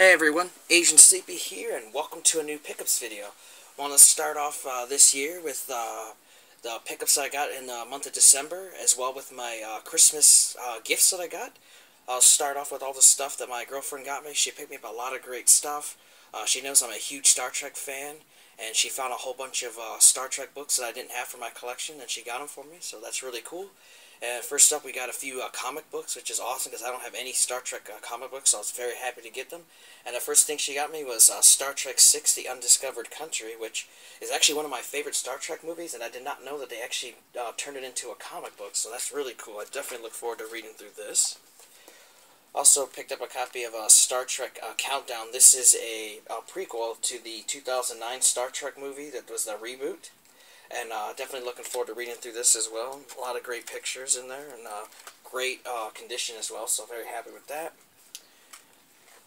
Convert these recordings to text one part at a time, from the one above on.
Hey everyone, Asian Sleepy here, and welcome to a new pickups video. want to start off uh, this year with uh, the pickups I got in the month of December, as well with my uh, Christmas uh, gifts that I got. I'll start off with all the stuff that my girlfriend got me. She picked me up a lot of great stuff. Uh, she knows I'm a huge Star Trek fan, and she found a whole bunch of uh, Star Trek books that I didn't have for my collection, and she got them for me, so that's really cool. And first up, we got a few uh, comic books, which is awesome because I don't have any Star Trek uh, comic books, so I was very happy to get them. And the first thing she got me was uh, Star Trek VI, The Undiscovered Country, which is actually one of my favorite Star Trek movies, and I did not know that they actually uh, turned it into a comic book, so that's really cool. I definitely look forward to reading through this. Also picked up a copy of uh, Star Trek uh, Countdown. This is a, a, prequel to the 2009 Star Trek movie that was the reboot. And uh, definitely looking forward to reading through this as well. A lot of great pictures in there and uh, great uh, condition as well, so very happy with that.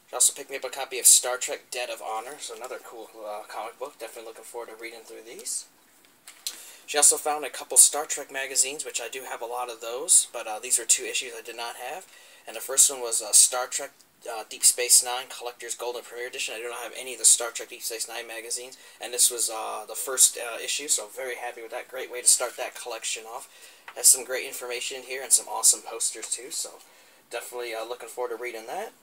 She also picked me up a copy of Star Trek Debt of Honor, so another cool uh, comic book. Definitely looking forward to reading through these. She also found a couple Star Trek magazines, which I do have a lot of those, but uh, these are two issues I did not have. And the first one was uh, Star Trek uh, Deep Space Nine Collector's Golden Premiere Edition. I do not have any of the Star Trek Deep Space Nine magazines, and this was uh, the first uh, issue, so very happy with that. Great way to start that collection off. Has some great information here and some awesome posters too, so definitely uh, looking forward to reading that.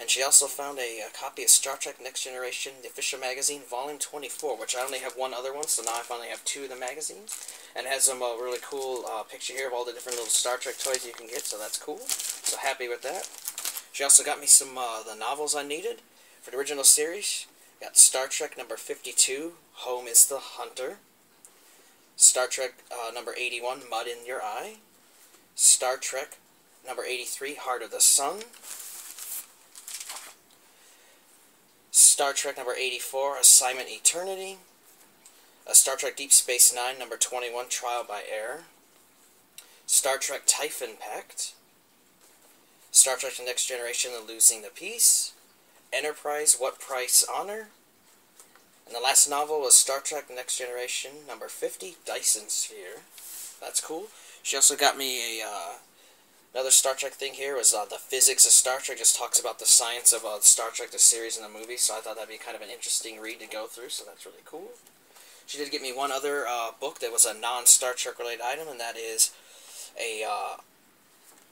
And she also found a, a, copy of Star Trek Next Generation, the official magazine, volume 24, which I only have one other one, so now I finally have two of the magazines. And has some uh, really cool uh, picture here of all the different little Star Trek toys you can get, so that's cool. So happy with that. She also got me some uh, the novels I needed for the original series. Got Star Trek number 52, Home is the Hunter. Star Trek uh, number 81, Mudd in Your Eye. Star Trek number 83, Heart of the Sun. Star Trek number 84, Assignment Eternity. A Star Trek Deep Space Nine number 21, Trial by Error. Star Trek Typhon Pact. Star Trek The Next Generation, The Losing the Peace. Enterprise, What Price Honor. And the last novel was Star Trek The Next Generation, number 50, Dyson Sphere. That's cool. She also got me a, uh, another Star Trek thing here, was uh, the physics of Star Trek, just talks about the science of uh, Star Trek, the series and the movie, so I thought that'd be kind of an interesting read to go through, so that's really cool. She did get me one other uh, book that was a non-Star Trek related item, and that is a uh,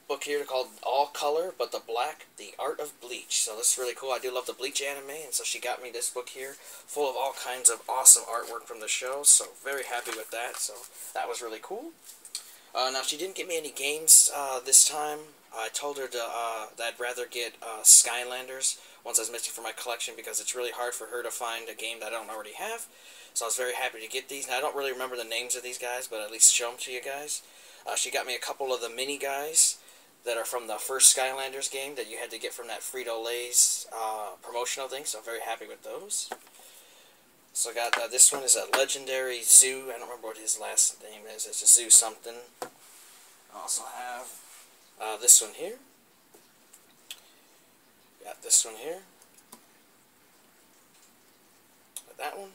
book here called All Color But the Black, The Art of Bleach. So this is really cool. I do love the Bleach anime, and so she got me this book here full of all kinds of awesome artwork from the show. So very happy with that. So that was really cool. Uh, now, she didn't get me any games uh, this time. I told her to, uh, that I'd rather get uh, Skylanders once I was missing for my collection because it's really hard for her to find a game that I don't already have. So I was very happy to get these. Now, I don't really remember the names of these guys, but at least show them to you guys. Uh, she got me a couple of the mini guys that are from the first Skylanders game that you had to get from that Frito-Lay's uh, promotional thing, so I'm very happy with those. So I got, uh, this one is a Legendary Zoo, I don't remember what his last name is, it's a Zoo something. I also have uh, this one here. Got this one here. Got that one.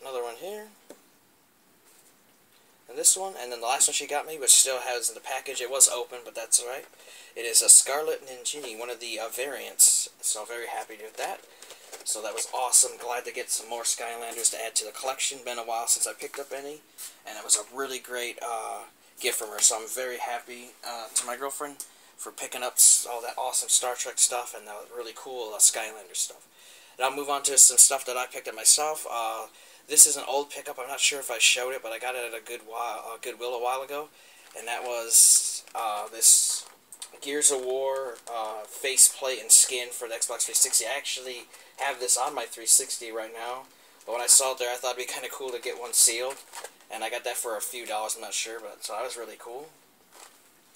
Another one here and this one, and then the last one she got me, which still has the package, it was open, but that's alright. It is a Scarlet Ninjini, one of the uh, variants, so very happy with that. So that was awesome, glad to get some more Skylanders to add to the collection, been a while since I picked up any, and it was a really great uh, gift from her, so I'm very happy uh, to my girlfriend for picking up all that awesome Star Trek stuff and that really cool uh, Skylander stuff. And I'll move on to some stuff that I picked up myself. This is an old pickup. I'm not sure if I showed it, but I got it at a good while, Goodwill a while ago, and that was uh, this Gears of War uh, faceplate and skin for the Xbox 360. I actually have this on my 360 right now, but when I saw it there, I thought it'd be kind of cool to get one sealed, and I got that for a few dollars. I'm not sure, but so that was really cool.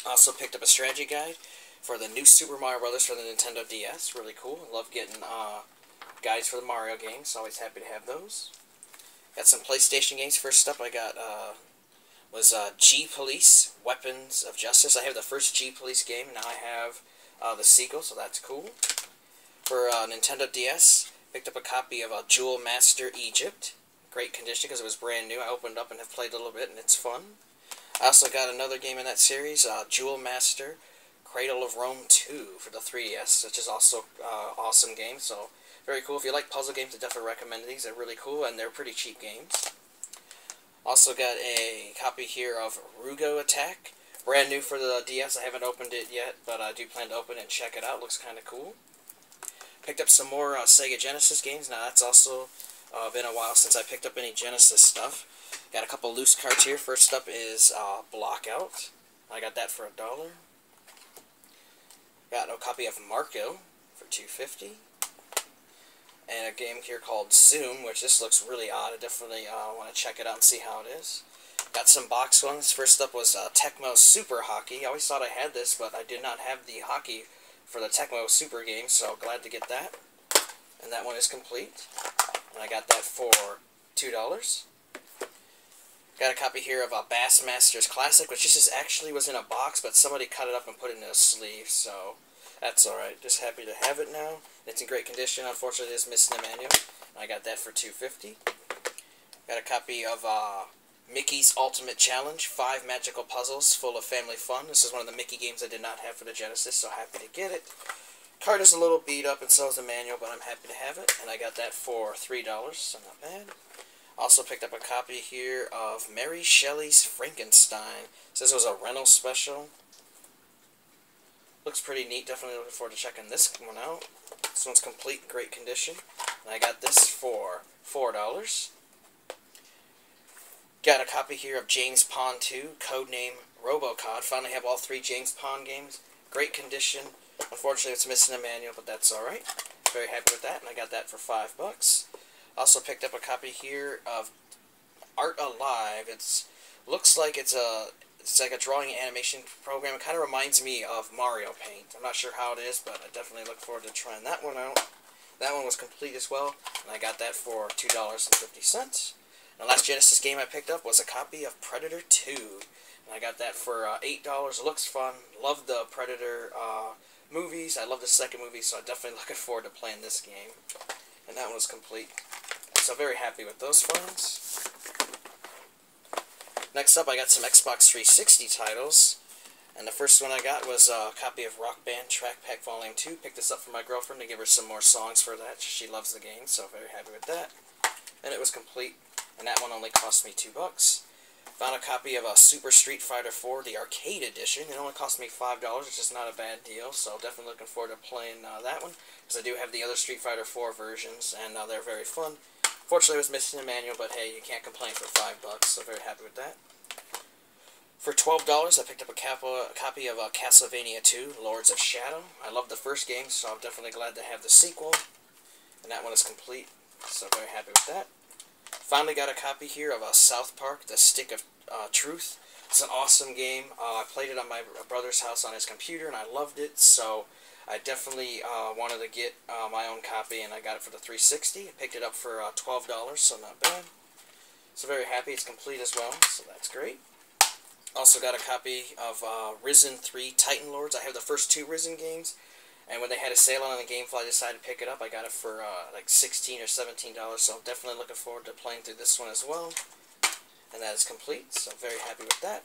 Also picked up a strategy guide for the new Super Mario Brothers for the Nintendo DS. Really cool. Love getting uh, guides for the Mario games. Always happy to have those. Got some PlayStation games. First up, I got uh, was uh, G Police Weapons of Justice. I have the first G Police game. Now I have uh, the sequel, so that's cool. For uh, Nintendo DS, picked up a copy of uh, Jewel Master Egypt. Great condition because it was brand new. I opened up and have played a little bit, and it's fun. I also got another game in that series, uh, Jewel Master Cradle of Rome 2 for the 3DS, which is also uh, awesome game. So very cool. If you like puzzle games, I definitely recommend these. They're really cool and they're pretty cheap games. Also got a copy here of Rugo Attack. Brand new for the DS. I haven't opened it yet, but I do plan to open it and check it out. Looks kind of cool. Picked up some more uh, Sega Genesis games. Now that's also uh, been a while since I picked up any Genesis stuff. Got a couple loose cards here. First up is uh, Blockout. I got that for a dollar. Got a copy of Marko for 250 and a game here called Zoom, which this looks really odd. I definitely uh, want to check it out and see how it is. Got some box ones. First up was uh, Tecmo Super Hockey. I always thought I had this, but I did not have the hockey for the Tecmo Super game, so glad to get that. And that one is complete. And I got that for $2. Got a copy here of a Bassmasters Classic, which this is actually was in a box, but somebody cut it up and put it in a sleeve, so that's alright. Just happy to have it now. It's in great condition. Unfortunately, it's missing the manual. I got that for 250 Got a copy of uh, Mickey's Ultimate Challenge. Five magical puzzles full of family fun. This is one of the Mickey games I did not have for the Genesis, so happy to get it. Card is a little beat up and so is the manual, but I'm happy to have it. And I got that for $3, so not bad. Also picked up a copy here of Mary Shelley's Frankenstein. Says it was a rental special. Looks pretty neat. Definitely looking forward to checking this one out. This one's complete, great condition. And I got this for $4. Got a copy here of James Pond 2, codename Robocod. Finally have all three James Pond games. Great condition. Unfortunately, it's missing a manual, but that's alright. Very happy with that, and I got that for 5 bucks. Also picked up a copy here of Art Alive. It's looks like it's a it's like a drawing animation program. It kind of reminds me of Mario Paint. I'm not sure how it is, but I definitely look forward to trying that one out. That one was complete as well, and I got that for $2.50. The last Genesis game I picked up was a copy of Predator 2, and I got that for uh, $8. It looks fun. Love the Predator uh, movies. I love the second movie, so I'm definitely looking forward to playing this game. And that one was complete. So very happy with those finds. Next up, I got some Xbox 360 titles. And the first one I got was a copy of Rock Band Track Pack Volume 2. Picked this up for my girlfriend to give her some more songs for that. She loves the game, so very happy with that. And it was complete, and that one only cost me two bucks. Found a copy of a Super Street Fighter 4, the arcade edition. It only cost me $5, which is not a bad deal, so definitely looking forward to playing uh, that one. Because I do have the other Street Fighter 4 versions, and uh, they're very fun. Fortunately, it was missing a manual, but hey, you can't complain for five bucks, so very happy with that. For $12, I picked up a, copy of uh, Castlevania 2, Lords of Shadow. I love the first game, so I'm definitely glad to have the sequel. And that one is complete, so very happy with that. Finally got a copy here of uh, South Park, The Stick of uh, Truth. It's an awesome game. Uh, I played it on my brother's house on his computer, and I loved it, so I definitely uh, wanted to get uh, my own copy, and I got it for the 360. I picked it up for uh, $12, so not bad. So very happy it's complete as well, so that's great. Also got a copy of uh, Risen 3 Titan Lords. I have the first two Risen games, and when they had a sale on the GameFly, I decided to pick it up. I got it for uh, like 16 or $17, so definitely looking forward to playing through this one as well. And that is complete, so very happy with that.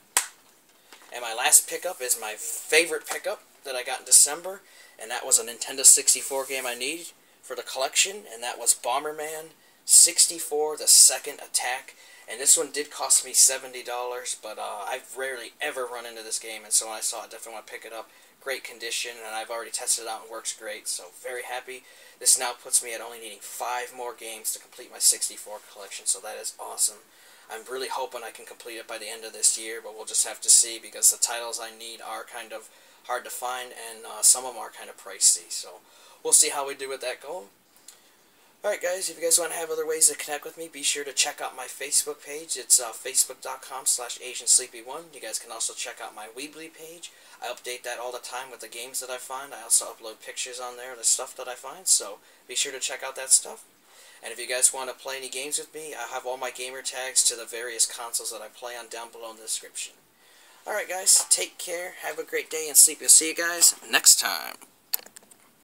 And my last pickup is my favorite pickup that I got in December, and that was a Nintendo 64 game I need for the collection, and that was Bomberman 64, The Second Attack. And this one did cost me $70, but uh, I've rarely ever run into this game, and so when I saw it, definitely want to pick it up. Great condition, and I've already tested it out and works great, so very happy. This now puts me at only needing five more games to complete my 64 collection, so that is awesome. I'm really hoping I can complete it by the end of this year, but we'll just have to see because the titles I need are kind of hard to find, and uh, some of them are kind of pricey. So we'll see how we do with that goal. Alright guys, if you guys want to have other ways to connect with me, be sure to check out my Facebook page. It's uh, facebook.com slash AsianSleepy1. You guys can also check out my Weebly page. I update that all the time with the games that I find. I also upload pictures on there, the stuff that I find, so be sure to check out that stuff. And if you guys want to play any games with me, I have all my gamer tags to the various consoles that I play on down below in the description. Alright guys, take care, have a great day, and sleep. You'll see you guys next time.